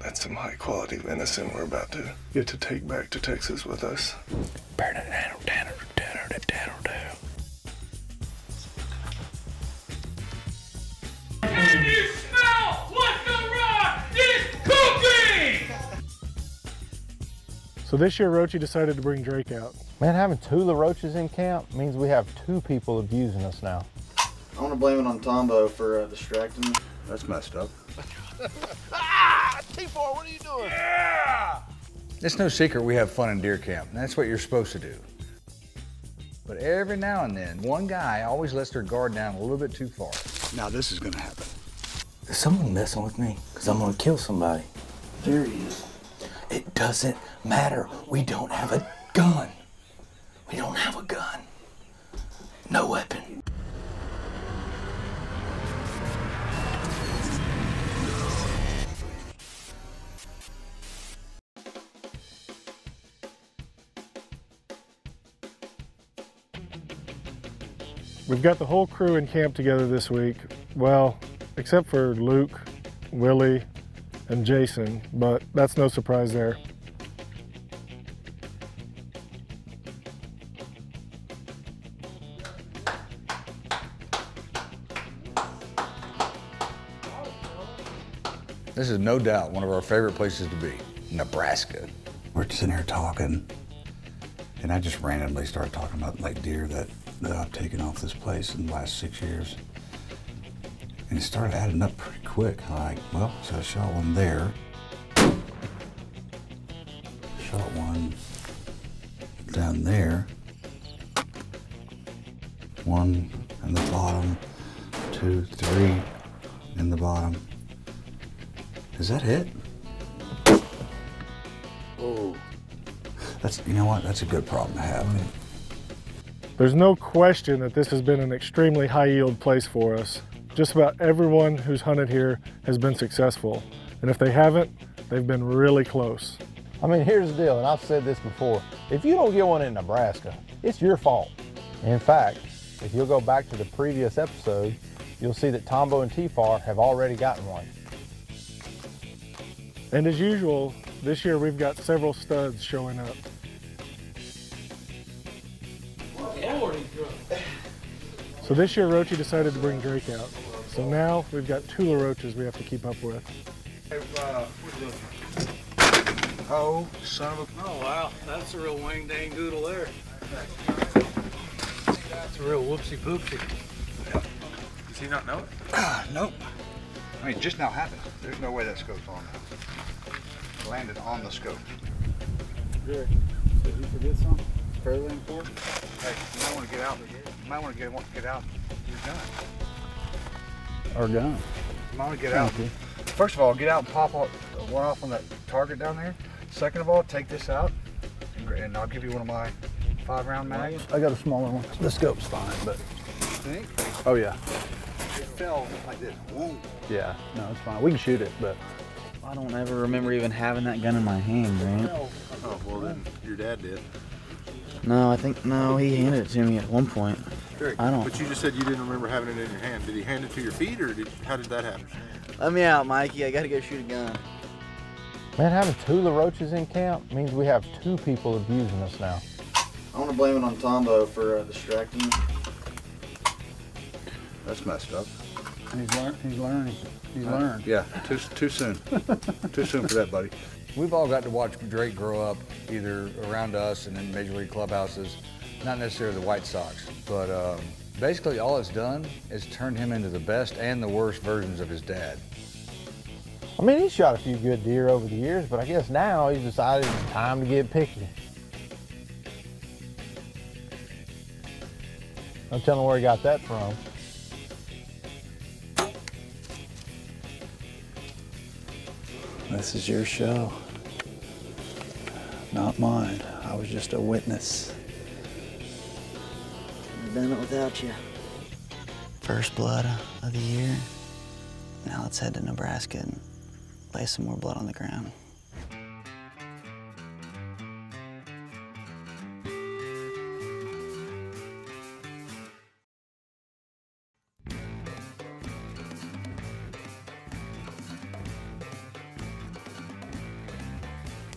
That's some high quality venison we're about to get to take back to Texas with us. Can you smell what the rock is cooking? So this year, Rochi decided to bring Drake out. Man, having two LaRoches in camp means we have two people abusing us now. I want to blame it on Tombo for uh, distracting me. That's messed up. T4, what are you doing? It's no secret we have fun in deer camp, and that's what you're supposed to do. But every now and then, one guy always lets their guard down a little bit too far. Now this is gonna happen. Is someone messing with me? Because I'm going to kill somebody. There he is. It doesn't matter. We don't have a gun. We don't have a gun. No weapon. We've got the whole crew in camp together this week. Well, except for Luke, Willie, and Jason, but that's no surprise there. This is no doubt one of our favorite places to be, Nebraska. We're sitting here talking, and I just randomly started talking about like deer that, that I've taken off this place in the last six years. And it started adding up pretty quick. Like, well, so I shot one there. Shot one down there. One in the bottom, two, three in the bottom. Is that it? Oh. That's you know what? That's a good problem to have. There's no question that this has been an extremely high yield place for us. Just about everyone who's hunted here has been successful. And if they haven't, they've been really close. I mean, here's the deal, and I've said this before. If you don't get one in Nebraska, it's your fault. In fact, if you'll go back to the previous episode, you'll see that Tombo and T-Farr have already gotten one. And as usual, this year we've got several studs showing up. So this year Rochi decided to bring Drake out. So now we've got two LaRoches we have to keep up with. Oh, son of a. Oh wow, that's a real wang dang doodle there. That's a real whoopsie poopsie. Does he not know it? nope. I mean, it just now happened. There's no way that scope's on now. Landed on the scope. Did you forget something? Fairly important? Hey, you might want to get out. You might want to get, want to get out your gun. Or gun. You might want to get out. First of all, get out and pop off, one off on that target down there. Second of all, take this out, and, and I'll give you one of my five round mags. I got a smaller one. The scope's fine, but. Think? Oh yeah. It fell like this. Whoa. Yeah, no, it's fine. We can shoot it, but I don't ever remember even having that gun in my hand, Grant. Oh well, then your dad did. No, I think no, he handed it to me at one point. I don't. But you just said you didn't remember having it in your hand. Did he hand it to your feet, or did how did that happen? Let me out, Mikey. I gotta go shoot a gun. man, having two LaRoches in camp means we have two people abusing us now. I want to blame it on Tombo for uh, distracting me. That's messed up. He's learned. He's learning. He's learned. Yeah, too too soon. too soon for that, buddy. We've all got to watch Drake grow up, either around us and in major league clubhouses. Not necessarily the White Sox, but um, basically all it's done is turned him into the best and the worst versions of his dad. I mean, he's shot a few good deer over the years, but I guess now he's decided it's time to get picky. I'm telling where he got that from. This is your show. Not mine. I was just a witness. I've done it without you. First blood of the year. Now let's head to Nebraska and lay some more blood on the ground.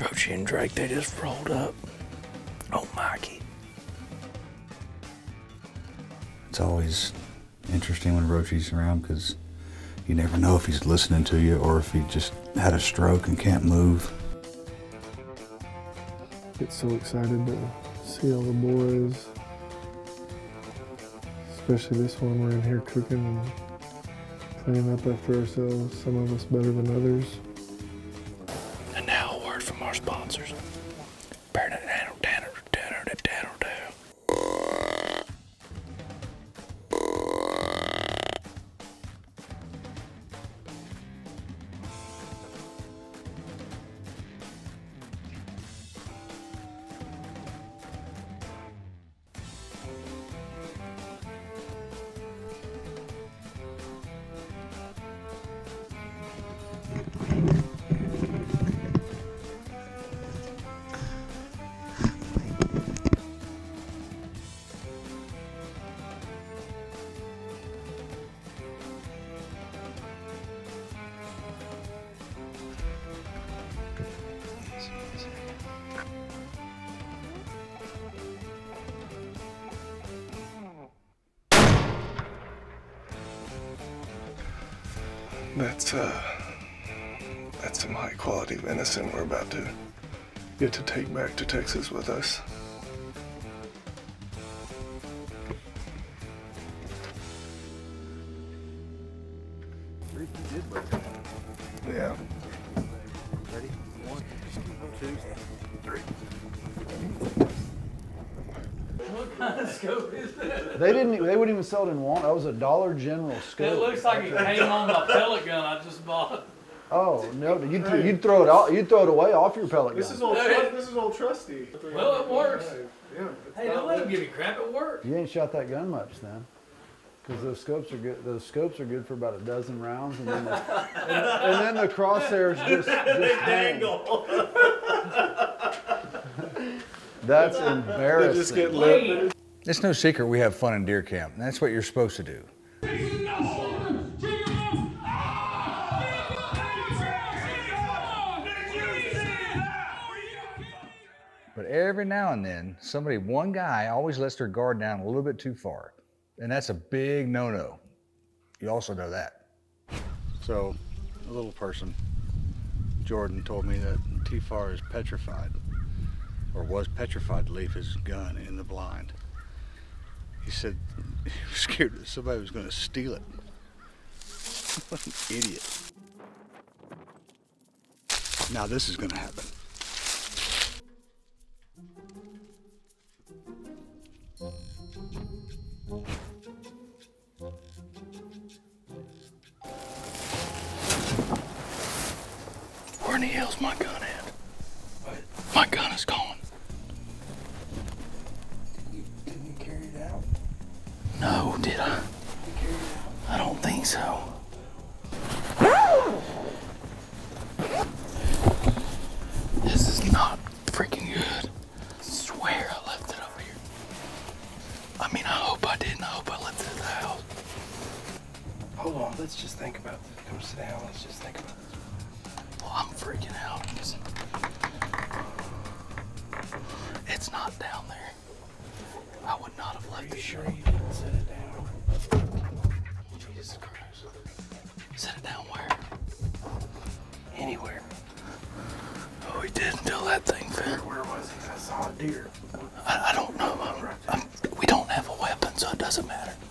Roachy and Drake, they just rolled up. Oh, Mikey. It's always interesting when Roachy's around because you never know if he's listening to you or if he just had a stroke and can't move. Get so excited to see all the boys. Especially this one, we're in here cooking and cleaning up after ourselves. Some of us better than others. Quality we're about to get to take back to Texas with us. Yeah. Ready? One, two, three. What kind of scope is that? They didn't. They wouldn't even sell it in one. That was a Dollar General scope. It looks like it came on my pellet gun I just bought. Oh no! You'd, you'd throw it out. You'd throw it away off your pellet gun. This is old. Tru- this is old trusty. Well, it works. Yeah. Hey, don't let him give you crap. It works. You ain't shot that gun much then, because those scopes are good. Those scopes are good for about a dozen rounds, and then the, and, and then the crosshairs just just dangle. That's embarrassing. just get lit. It's no secret we have fun in deer camp, and that's what you're supposed to do. Every now and then, somebody, one guy, always lets their guard down a little bit too far. And that's a big no no. You also know that. So, a little person, Jordan, told me that T-Farr is petrified, or was petrified to leave his gun in the blind. He said he was scared that somebody was going to steal it. what an idiot. Now this is going to happen. Doesn't matter.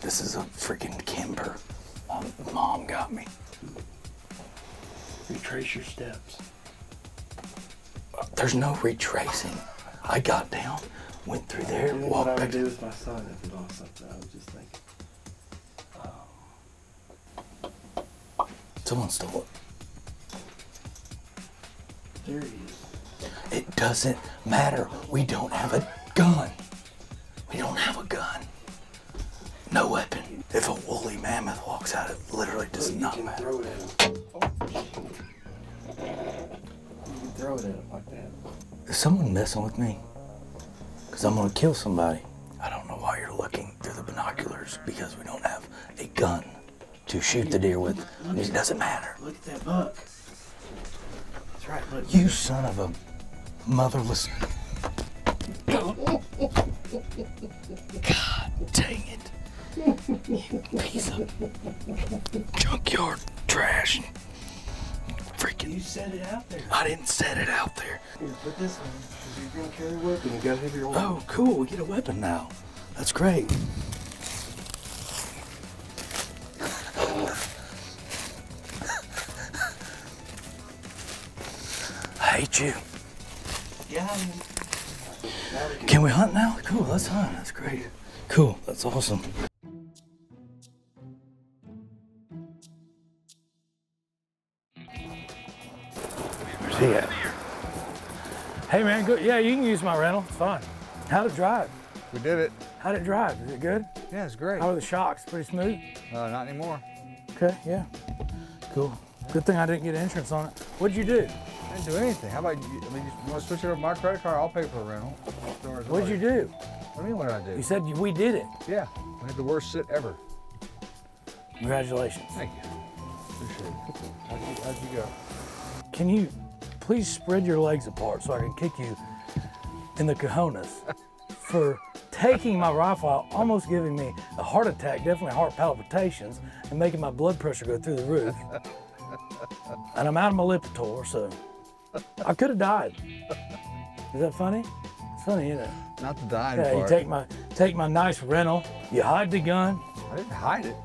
This is a freaking Kimber. My mom got me. Retrace your steps. There's no retracing. I got down went through there, Doing what walked I would back. do with my son if he lost something. I was just thinking. Um, Someone stole it. There he is. It doesn't matter. We don't have a gun. We don't have a gun. No weapon. If a woolly mammoth walks out, it literally does not matter. throw it at him. Oh, You can throw it at him like that. Is someone messing with me? Because I'm going to kill somebody. I don't know why you're looking through the binoculars because we don't have a gun to shoot the deer with. It doesn't matter. Look at that buck. That's right. Look. You son of a motherless. God dang it. You piece of junkyard trash. Freaking. You set it out there. I didn't set it out there. Here, put this on. You're to carry a weapon. You got to have your own. Oh, cool. We get a weapon now. That's great. I hate you. Yeah. I mean, now we can- Can we hunt now? Cool, let's hunt. That's great. Cool, that's awesome. Good. Yeah, you can use my rental. It's fine. How'd it drive? We did it. How'd it drive? Is it good? Yeah, it's great. How are the shocks? Pretty smooth? Uh, not anymore. Okay, yeah. Cool. Good thing I didn't get insurance on it. What'd you do? I didn't do anything. How about you? I mean, you want to switch it over to my credit card? I'll pay for a rental. What'd you do? What do you mean, what did I do? You said we did it. Yeah, we had the worst sit ever. Congratulations. Thank you. Appreciate it. How'd you, how'd you go? Can you please spread your legs apart so I can kick you in the cojones for taking my rifle out, almost giving me a heart attack, definitely heart palpitations, and making my blood pressure go through the roof. and I'm out of my Lipitor, so I could have died. Is that funny? It's funny, isn't it? Not the dying Yeah, you take my take my nice rental, you hide the gun. I didn't hide it.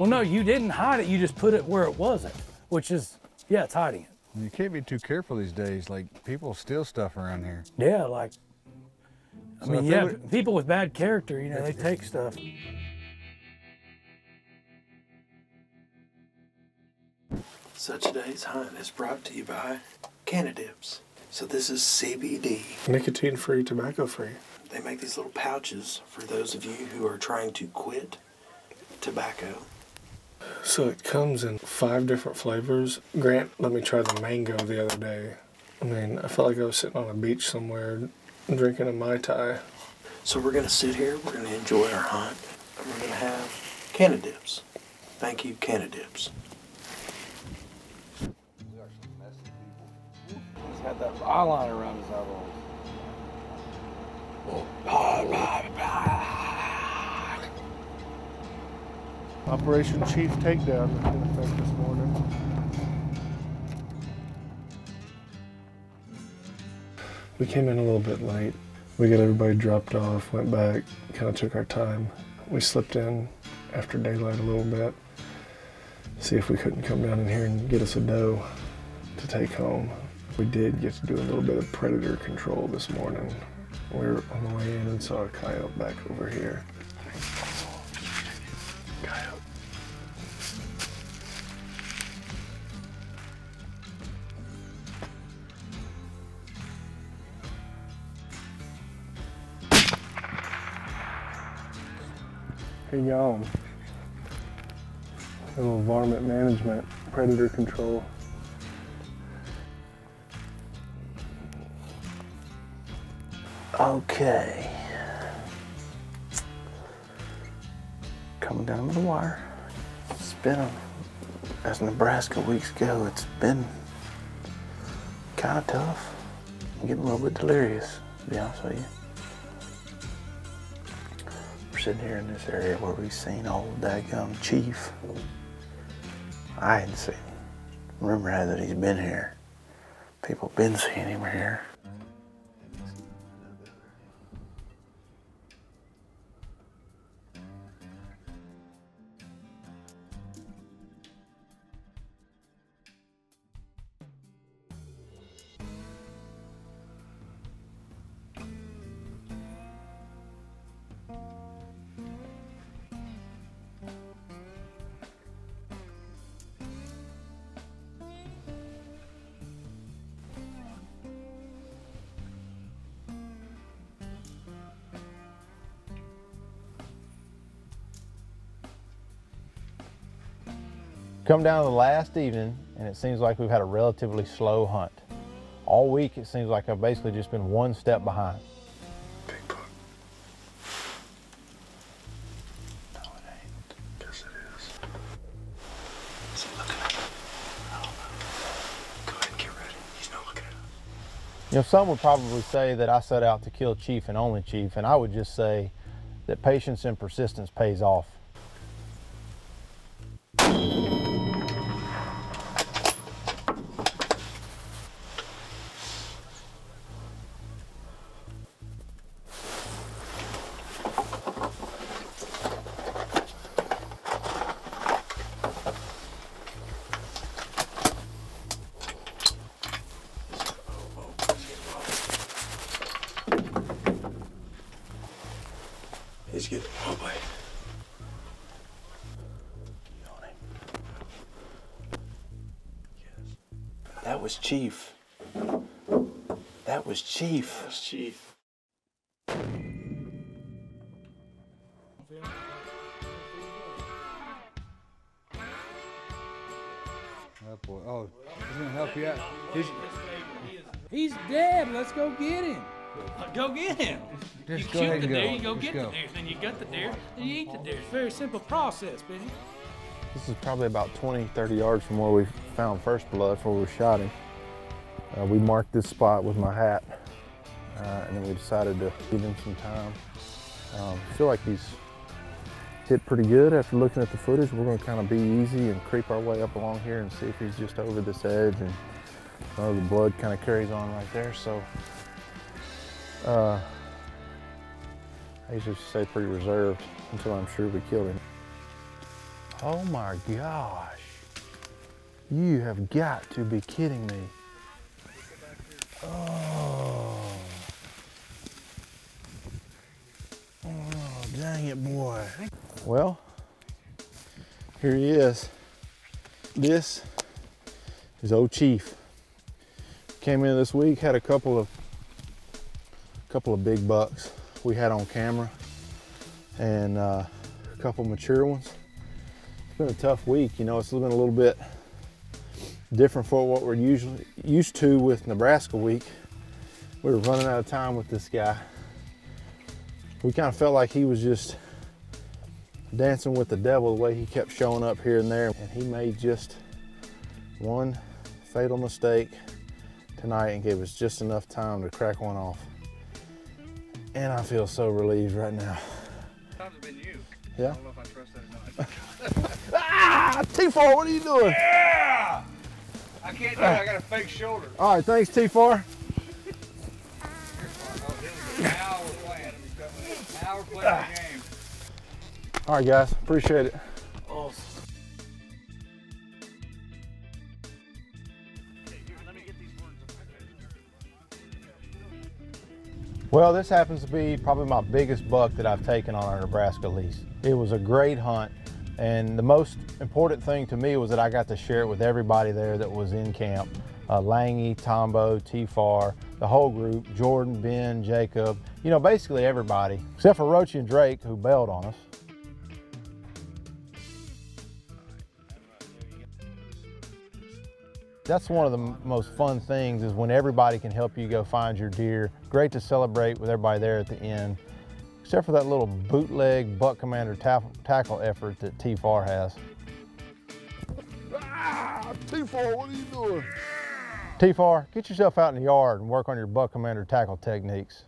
Well, no, you didn't hide it. You just put it where it wasn't, which is yeah, it's hiding it. You can't be too careful these days. Like people steal stuff around here. Yeah, like I So mean, yeah, would- people with bad character, you know, they take stuff. So day's hunt is brought to you by Cannadips. So this is CBD. Nicotine free, tobacco free. They make these little pouches for those of you who are trying to quit tobacco. So it comes in five different flavors. Grant let me try the mango the other day. I mean, I felt like I was sitting on a beach somewhere drinking a Mai Tai. So we're going to sit here, we're going to enjoy our hunt, and we're going to have Cannadips. Thank you, Cannadips. He's got that eyeliner around his eyeballs. Oh, Operation Chief Takedown in effect this morning. We came in a little bit late. We got everybody dropped off, went back, kind of took our time. We slipped in after daylight a little bit, see if we couldn't come down in here and get us a doe to take home. We did get to do a little bit of predator control this morning. We were on the way in and saw a coyote back over here. Hang on. A little varmint management, predator control. Okay. Coming down to the wire. It's been, a, as Nebraska weeks go, it's been kind of tough. I'm getting a little bit delirious, to be honest with you. Sitting here in this area where we've seen old daggum chief. I hadn't seen. Rumor had that he's been here. People been seeing him here. Come down to the last evening, and it seems like we've had a relatively slow hunt. All week, it seems like I've basically just been one step behind. Big book. No it ain't. Yes it is. Is he looking at it? I don't know. Go ahead and get ready. He's not looking at us. You know, some would probably say that I set out to kill Chief and only Chief, and I would just say that patience and persistence pays off. That was Chief. That was Chief. That was Chief. Oh boy. Oh, he's gonna help you out. He's, He's dead. Let's go get him. Go get him. Just you go shoot ahead the and go. deer, you go Just get go. the deer, then you gut the deer, then you eat the deer. It's a very simple process, Benny. This is probably about 20, 30 yards from where we found first blood, where we shot him. Uh, we marked this spot with my hat, uh, and then we decided to give him some time. Um, feel like he's hit pretty good after looking at the footage. We're going to kind of be easy and creep our way up along here and see if he's just over this edge. And the blood kind of carries on right there. So uh, I usually stay pretty reserved until I'm sure we killed him. Oh my gosh. You have got to be kidding me. Oh. Oh, dang it, boy. Well, here he is. This is old Chief. Came in this week, had a couple of couple of big bucks we had on camera and uh, a couple mature ones. It's been a tough week, you know, it's been a little bit different for what we're usually used to with Nebraska week. We were running out of time with this guy. We kind of felt like he was just dancing with the devil the way he kept showing up here and there. And he made just one fatal mistake tonight and gave us just enough time to crack one off. And I feel so relieved right now. Times have been you. Yeah? I don't know if I trust that or not. Ah, T4, what are you doing? Yeah! I can't do it. I got a fake shoulder. All right, thanks, T4. Now we're playing. Now we're playing the game. All right, guys, appreciate it. Well, this happens to be probably my biggest buck that I've taken on our Nebraska lease. It was a great hunt, and the most important thing to me was that I got to share it with everybody there that was in camp. Uh, Langy, Tombo, T-Farr, the whole group, Jordan, Ben, Jacob, you know, basically everybody, except for Roach and Drake who bailed on us. That's one of the most fun things is when everybody can help you go find your deer. Great to celebrate with everybody there at the end, except for that little bootleg buck commander tackle effort that T-Farr has. Ah, T-Farr, what are you doing? T-Farr, get yourself out in the yard and work on your buck commander tackle techniques.